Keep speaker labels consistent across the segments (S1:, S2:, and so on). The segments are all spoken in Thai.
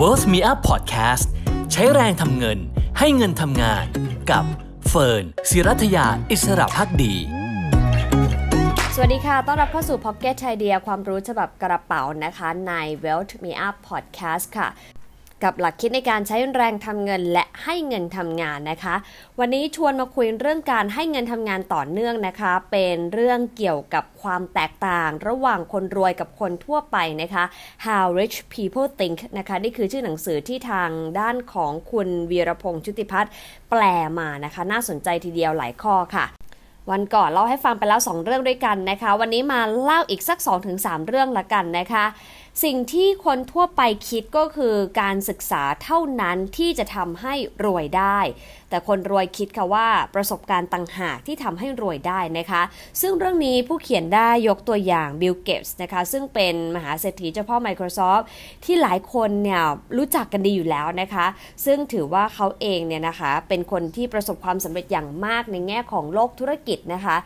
S1: Worth Me Up Podcast ใช้แรงทำเงินให้เงินทำงานกับเฟิร์นศิรัทยาอิสระพักดี
S2: สวัสดีค่ะ ต้อนรับเข้าสู่ Pocket Idea ความรู้ฉบับกระเป๋านะคะ ใน Wealth Me Up Podcast ค่ะ กับหลักคิดในการใช้แรงทำเงินและให้เงินทำงานนะคะ วันนี้ชวนมาคุยเรื่องการให้เงินทำงานต่อเนื่องนะคะ เป็นเรื่องเกี่ยวกับความแตกต่างระหว่างคนรวยกับคนทั่วไปนะคะ How Rich People Think นะคะนี่คือชื่อหนังสือที่ทางด้านของคุณวีรพงษ์ชุติพัฒน์แปลมานะคะ น่าสนใจทีเดียวหลายข้อค่ะวันก่อนเล่าให้ฟังไปแล้ว 2 เรื่องด้วยกันนะคะ วันนี้มาเล่าอีกสัก 2-3 เรื่องละกันนะคะ สิ่งที่คนทั่วไปคิดก็คือการศึกษาเท่านั้นที่จะทำให้รวยได้ แต่คนรวยคิดค่ะว่าประสบการณ์ต่างหากที่ทำให้รวยได้นะคะ ซึ่งเรื่องนี้ผู้เขียนได้ยกตัวอย่างบิลเกตส์นะคะ ซึ่งเป็นมหาเศรษฐีเจ้าพ่อ Microsoft ที่หลายคนเนี่ยรู้จักกันดีอยู่แล้วนะคะ ซึ่งถือว่าเขาเองเนี่ยนะคะ เป็นคนที่ประสบความสำเร็จอย่างมากในแง่ของโลกธุรกิจนะคะ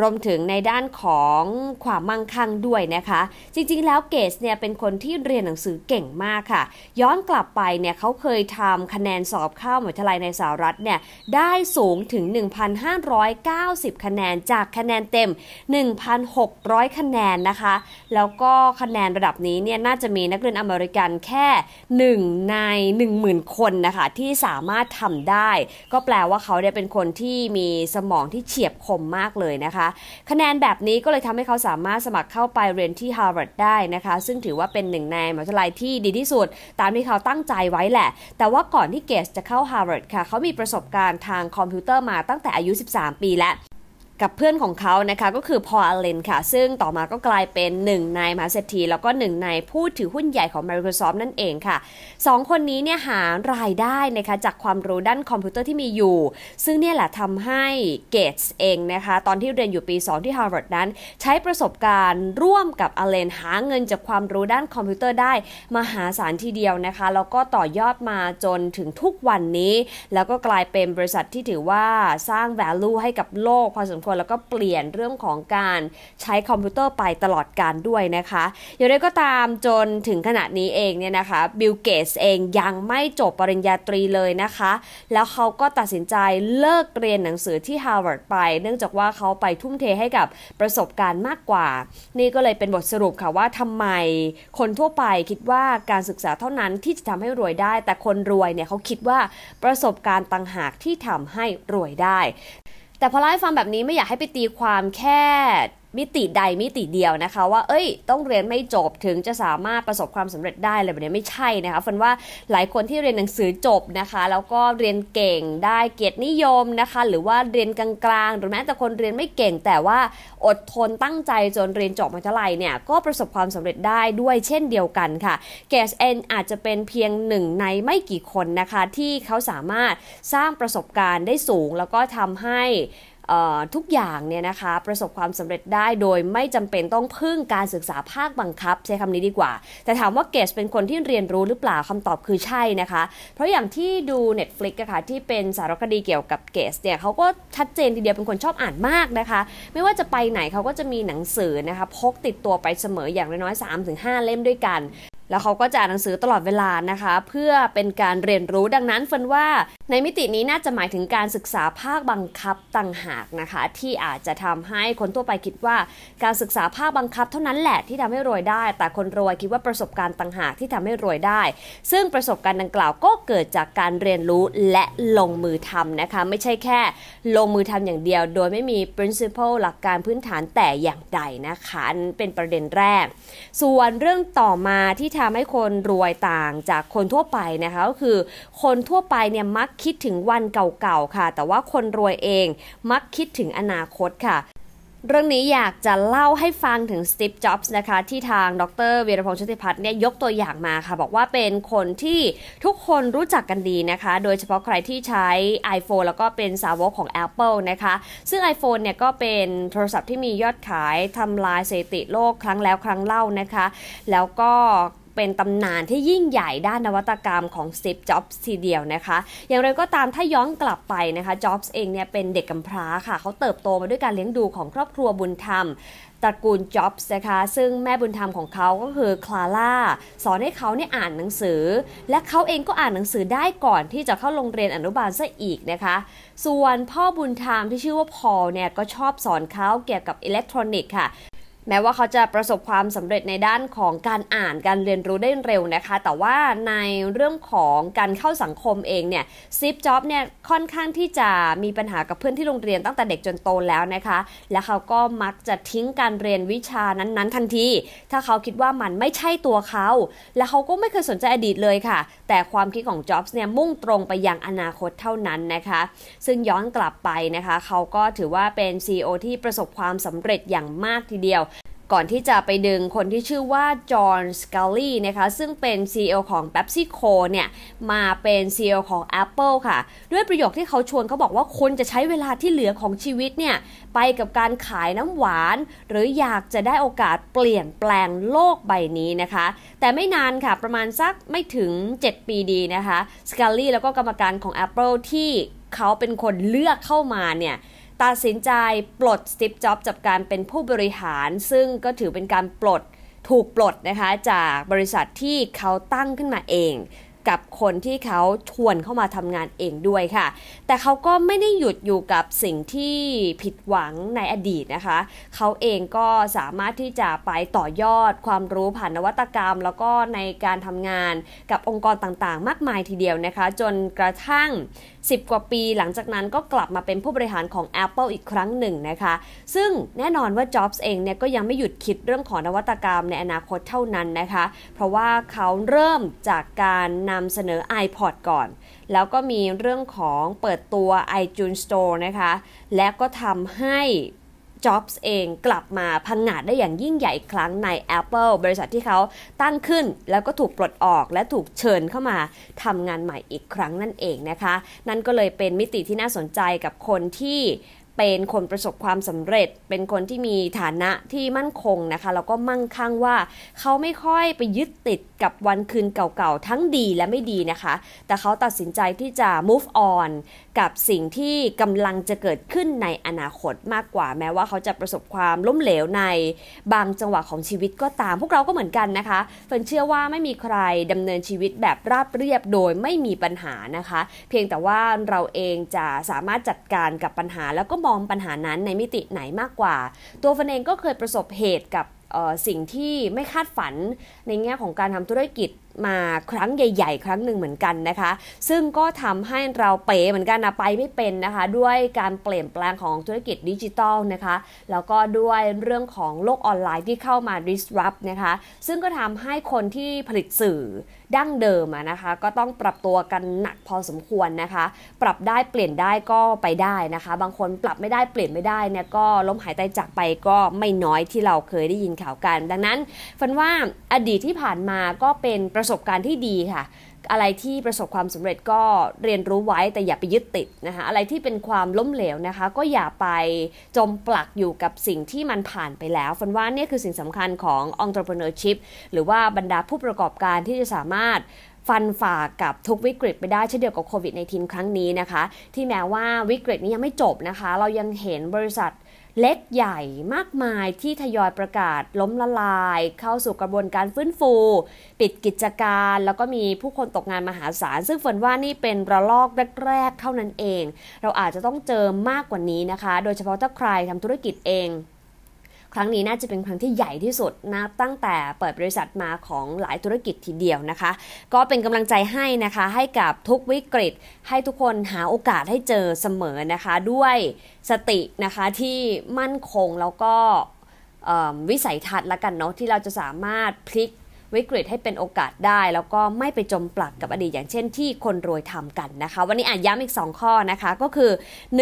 S2: รวมถึงในด้านของความมั่งคั่งด้วยนะคะ จริงๆ แล้วเกตส์เนี่ยเป็นคนที่เรียนหนังสือเก่งมากค่ะ ย้อนกลับไปเนี่ยเขาเคยทำคะแนนสอบเข้ามหาวิทยาลัยในสหรัฐเนี่ยได้สูงถึง 1,590 คะแนนจากคะแนนเต็ม 1,600 คะแนนนะคะ แล้วก็คะแนนระดับนี้เนี่ยน่าจะมีนักเรียนอเมริกันแค่ 1 ใน 10,000 คนนะคะที่สามารถทำได้ ก็แปลว่าเขาเนี่ยเป็นคนที่มีสมองที่เฉียบคมมากเลยนะคะคะแนนแบบนี้ก็เลยทำให้เขาสามารถสมัครเข้าไปเรียนที่ Harvard ได้นะคะ ซึ่งถือว่าเป็นหนึ่งในมหาวิทยาลัยที่ดีที่สุด ตามที่เขาตั้งใจไว้แหละ แต่ว่าก่อนที่เกตส์จะเข้า Harvard ค่ะ เขามีประสบการณ์ทางคอมพิวเตอร์มาตั้งแต่อายุ 13 ปีแล้ว กับเพื่อนของเขานะคะก็คือพอล อัลเลนค่ะ ซึ่งต่อมาก็กลายเป็นหนึ่งในมหาเศรษฐีแล้วก็หนึ่งในผู้ถือหุ้นใหญ่ของ Microsoft นั่นเองค่ะสองคนนี้เนี่ยหารายได้นะคะจากความรู้ด้านคอมพิวเตอร์ที่มีอยู่ ซึ่งเนี่ยแหละทำให้เกตส์เองนะคะ ตอนที่เรียนอยู่ปี 2 ที่ Harvard นั้น ใช้ประสบการณ์ร่วมกับอัลเลนหาเงินจากความรู้ด้านคอมพิวเตอร์ได้มหาศาลทีเดียวนะคะแล้วก็ต่อยอดมาจนถึงทุกวันนี้ แล้วก็กลายเป็นบริษัทที่ถือว่าสร้าง value ให้กับโลกพอสมควรแล้วก็เปลี่ยนเรื่องของการใช้คอมพิวเตอร์ไปตลอดการด้วยนะคะอย่างไรก็ตามจนถึงขณะนี้เองเนี่ยนะคะบิลเกตส์เองยังไม่จบปริญญาตรีเลยนะคะ แล้วเขาก็ตัดสินใจเลิกเรียนหนังสือที่ Harvard ไป เนื่องจากว่าเขาไปทุ่มเทให้กับประสบการณ์มากกว่า นี่ก็เลยเป็นบทสรุปค่ะว่าทำไมคนทั่วไปคิดว่าการศึกษาเท่านั้นที่จะทำให้รวยได้ แต่คนรวยเนี่ยเขาคิดว่าประสบการณ์ต่างหากที่ทำให้รวยได้ แต่พอเล่าให้ฟังแบบนี้ไม่อยากให้ไปตีความแค่ มิติใดมิติเดียวนะคะ ว่าเอ้ย ต้องเรียนไม่จบถึงจะสามารถประสบความสำเร็จได้เลยแบบนี้ไม่ใช่นะคะฟันว่าหลายคนที่เรียนหนังสือจบนะคะ แล้วก็เรียนเก่งได้เกียรตินิยมนะคะ หรือว่าเรียนกลางๆ หรือแม้แต่คนเรียนไม่เก่ง แต่ว่าอดทนตั้งใจจนเรียนจบมาวิทยาลัยเนี่ยก็ประสบความสำเร็จได้ด้วยเช่นเดียวกันค่ะเกสเอ็นอาจจะเป็นเพียงหนึ่งในไม่กี่คนนะคะ ที่เขาสามารถสร้างประสบการณ์ได้สูง แล้วก็ทำให้ ทุกอย่างเนี่ยนะคะประสบความสำเร็จได้โดยไม่จำเป็นต้องพึ่งการศึกษาภาคบังคับ ใช้คำนี้ดีกว่า แต่ถามว่าเกสเป็นคนที่เรียนรู้หรือเปล่าคำตอบคือใช่นะคะ เพราะอย่างที่ดู Netflix อะคะ่ะที่เป็นสารคดีเกี่ยวกับเกสเนี่ยเขาก็ชัดเจนทีเดียวเป็นคนชอบอ่านมากนะคะ ไม่ว่าจะไปไหนเขาก็จะมีหนังสือนะคะพกติดตัวไปเสมออย่างน้อยๆ3-5 เล่มด้วยกัน แล้วเขาก็จะอ่านหนังสือตลอดเวลานะคะ เพื่อเป็นการเรียนรู้ดังนั้นเฟินว่า ในมิตินี้น่าจะหมายถึงการศึกษาภาคบังคับต่างหากนะคะ ที่อาจจะทำให้คนทั่วไปคิดว่า การศึกษาภาคบังคับเท่านั้นแหละที่ทำให้รวยได้ แต่คนรวยคิดว่าประสบการณ์ต่างหากที่ทำให้รวยได้ ซึ่งประสบการณ์ดังกล่าวก็เกิดจากการเรียนรู้และลงมือทำนะคะ ไม่ใช่แค่ลงมือทำอย่างเดียว โดยไม่มี principle หลักการพื้นฐานแต่อย่างใดนะคะเป็นประเด็นแรก ส่วนเรื่องต่อมาที่ทำให้คนรวยต่างจากคนทั่วไปนะคะก็คือ คนทั่วไปเนี่ยมักคิดถึงวันเก่าๆค่ะ แต่ว่าคนรวยเองมักคิดถึงอนาคตค่ะเรื่องนี้อยากจะเล่าให้ฟังถึงสตีฟ จ็อบส์นะคะ ที่ทางดรวีรพงษ์ชติพัฒน์เนี่ยยกตัวอย่างมาค่ะ บอกว่าเป็นคนที่ทุกคนรู้จักกันดีนะคะ โดยเฉพาะใครที่ใช้ iPhone แล้วก็เป็นสาวกของ Apple นะคะ ซึ่ง iPhone เนี่ยก็เป็นโทรศัพท์ที่มียอดขายทำลายสถิติโลกครั้งแล้วครั้งเล่านะคะ แล้วก็ เป็นตำนานที่ยิ่งใหญ่ด้านนวัตกรรมของ Steve Jobs ทีเดียวนะคะ อย่างไรก็ตามถ้าย้อนกลับไปนะคะ Jobs เองเนี่ยเป็นเด็กกำพร้าค่ะ เขาเติบโตมาด้วยการเลี้ยงดูของครอบครัวบุญธรรมตระกูลจ็อบส์นะคะ ซึ่งแม่บุญธรรมของเขาก็คือคลาร่าสอนให้เขาเนี่ยอ่านหนังสือ และเขาเองก็อ่านหนังสือได้ก่อนที่จะเข้าโรงเรียนอนุบาลซะอีกนะคะ ส่วนพ่อบุญธรรมที่ชื่อว่าพอลเนี่ยก็ชอบสอนเขาเกี่ยวกับอิเล็กทรอนิกส์ค่ะ แม้ว่าเขาจะประสบความสำเร็จในด้านของการอ่านการเรียนรู้ได้เร็วนะคะ แต่ว่าในเรื่องของการเข้าสังคมเองเนี่ยสตีฟ จ็อบส์เนี่ยค่อนข้างที่จะมีปัญหากับเพื่อนที่โรงเรียนตั้งแต่เด็กจนโตแล้วนะคะ และเขาก็มักจะทิ้งการเรียนวิชานั้นๆ ทันที ถ้าเขาคิดว่ามันไม่ใช่ตัวเขา และเขาก็ไม่เคยสนใจอดีตเลยค่ะ แต่ความคิดของจ็อบส์เนี่ยมุ่งตรงไปยังอนาคตเท่านั้นนะคะ ซึ่งย้อนกลับไปนะคะ เขาก็ถือว่าเป็น CEO ที่ประสบความสำเร็จอย่างมากทีเดียว ก่อนที่จะไปดึงคนที่ชื่อว่าจอห์นสกาลีนะคะซึ่งเป็น CEO ของ PepsiCo เนี่ยมาเป็น CEO ของ Apple ค่ะ ด้วยประโยคที่เขาชวนเขาบอกว่าคนจะใช้เวลาที่เหลือของชีวิตเนี่ยไปกับการขายน้ำหวาน หรืออยากจะได้โอกาสเปลี่ยนแปลงโลกใบนี้นะคะ แต่ไม่นานค่ะประมาณสักไม่ถึง 7 ปีดีนะคะสกาลีแล้วก็กรรมการของ Apple ที่เขาเป็นคนเลือกเข้ามาเนี่ย ตัดสินใจปลดสติปจ็อบจากการเป็นผู้บริหาร ซึ่งก็ถือเป็นการปลดถูกปลดนะคะจากบริษัทที่เขาตั้งขึ้นมาเอง กับคนที่เขาชวนเข้ามาทำงานเองด้วยค่ะ แต่เขาก็ไม่ได้หยุดอยู่กับสิ่งที่ผิดหวังในอดีตนะคะ เขาเองก็สามารถที่จะไปต่อยอดความรู้ผ่านนวัตกรรม แล้วก็ในการทำงานกับองค์กรต่างๆ มากมายทีเดียวนะคะ จนกระทั่ง 10 กว่าปีหลังจากนั้นก็กลับมาเป็นผู้บริหารของ Apple อีกครั้งหนึ่งนะคะ ซึ่งแน่นอนว่า Jobs เองเนี่ยก็ยังไม่หยุดคิดเรื่องของนวัตกรรมในอนาคตเท่านั้นนะคะ เพราะว่าเขาเริ่มจากการนำเสนอ iPod ก่อน แล้วก็มีเรื่องของเปิดตัว iTunes Store นะคะ และก็ทำให้ จ็อบส์เองกลับมาพังงาดได้อย่างยิ่งใหญ่ครั้งใน Apple บริษัทที่เขาตั้งขึ้นแล้วก็ถูกปลดออกและถูกเชิญเข้ามาทำงานใหม่อีกครั้งนั่นเองนะคะ นั่นก็เลยเป็นมิติที่น่าสนใจกับคนที่ เป็นคนประสบความสำเร็จ เป็นคนที่มีฐานะที่มั่นคงนะคะ แล้วก็มั่งคั่งว่า เขาไม่ค่อยไปยึดติดกับวันคืนเก่าๆ ทั้งดีและไม่ดีนะคะ แต่เขาตัดสินใจที่จะ move on กับสิ่งที่กำลังจะเกิดขึ้นในอนาคตมากกว่า แม้ว่าเขาจะประสบความล้มเหลวในบางจังหวะของชีวิตก็ตาม พวกเราก็เหมือนกันนะคะเฟินเชื่อว่าไม่มีใครดำเนินชีวิตแบบราบเรียบโดยไม่มีปัญหานะคะ เพียงแต่ว่าเราเองจะสามารถจัดการกับปัญหาแล้วก็มองปัญหานั้นในมิติไหนมากกว่า ตัวฟันเองก็เคยประสบเหตุกับสิ่งที่ไม่คาดฝันในแง่ของการทำธุรกิจ มาครั้งใหญ่ ๆ ครั้งหนึ่งเหมือนกันนะคะ ซึ่งก็ทำให้เราเป๋เหมือนกันนะไปไม่เป็นนะคะ ด้วยการเปลี่ยนแปลงของธุรกิจดิจิทัลนะคะ แล้วก็ด้วยเรื่องของโลกออนไลน์ที่เข้ามา disrupt นะคะ ซึ่งก็ทำให้คนที่ผลิตสื่อดั้งเดิมนะคะ ก็ต้องปรับตัวกันหนักพอสมควรนะคะ ปรับได้เปลี่ยนได้ก็ไปได้นะคะ บางคนปรับไม่ได้เปลี่ยนไม่ได้เนี่ยก็ล้มหายใจจากไปก็ไม่น้อยที่เราเคยได้ยินข่าวกัน ดังนั้นฟันว่าอดีตที่ผ่านมาก็เป็นประประสบการณ์ที่ดีค่ะ อะไรที่ประสบความสำเร็จก็เรียนรู้ไว้แต่อย่าไปยึดติดนะคะอะไรที่เป็นความล้มเหลวนะคะ ก็อย่าไปจมปลักอยู่กับสิ่งที่มันผ่านไปแล้วฟันว่านี่คือสิ่งสำคัญของ entrepreneurship หรือว่าบรรดาผู้ประกอบการที่จะสามารถฟันฝ่ากับทุกวิกฤตไปได้เช่นเดียวกับโควิด -19 ครั้งนี้นะคะ ที่แม้ว่าวิกฤตนี้ยังไม่จบนะคะ เรายังเห็นบริษัท เล็กใหญ่มากมายที่ทยอยประกาศล้มละลาย เข้าสู่กระบวนการฟื้นฟู ปิดกิจการ แล้วก็มีผู้คนตกงานมหาศาล ซึ่งฝนว่านี่เป็นระลอกแรกๆเท่านั้นเอง เราอาจจะต้องเจอมากกว่านี้นะคะ โดยเฉพาะถ้าใครทำธุรกิจเอง ครั้งนี้น่าจะเป็นครั้งที่ใหญ่ที่สุดนะตั้งแต่เปิดบริษัทมาของหลายธุรกิจทีเดียวนะคะ ก็เป็นกำลังใจให้นะคะให้กับทุกวิกฤต ให้ทุกคนหาโอกาสให้เจอเสมอนะคะ ด้วยสตินะคะที่มั่นคงแล้วก็วิสัยทัศน์ละกันเนาะที่เราจะสามารถพลิก วิกฤตให้เป็นโอกาสได้ แล้วก็ไม่ไปจมปลักกับอดีตอย่างเช่นที่คนรวยทำกันนะคะ วันนี้อ่านย้ำอีก 2 ข้อนะคะก็คือ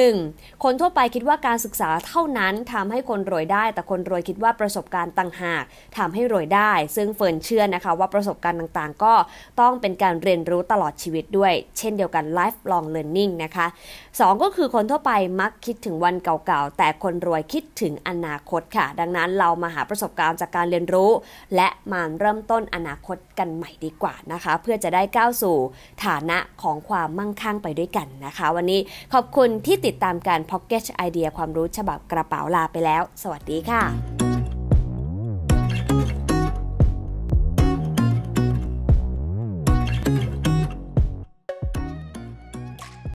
S2: 1. คนทั่วไปคิดว่าการศึกษาเท่านั้นทำให้คนรวยได้ แต่คนรวยคิดว่าประสบการณ์ต่างหากทำให้รวยได้ ซึ่งเฟิร์นเชื่อนะคะว่าประสบการณ์ต่างๆ ก็ต้องเป็นการเรียนรู้ตลอดชีวิตด้วย เช่นเดียวกัน lifelong learning นะคะ 2 ก็คือคนทั่วไปมักคิดถึงวันเก่าๆ แต่คนรวยคิดถึงอนาคตค่ะ ดังนั้นเรามาหาประสบการณ์จากการเรียนรู้ และมาเริ่มต้นอนาคตกันใหม่ดีกว่านะคะ เพื่อจะได้ก้าวสู่ฐานะของความมั่งคั่งไปด้วยกันนะคะ วันนี้ขอบคุณที่ติดตามการ Pocket ไอเดียความรู้ฉบับกระเป๋าลาไปแล้ว สวัสดีค่ะ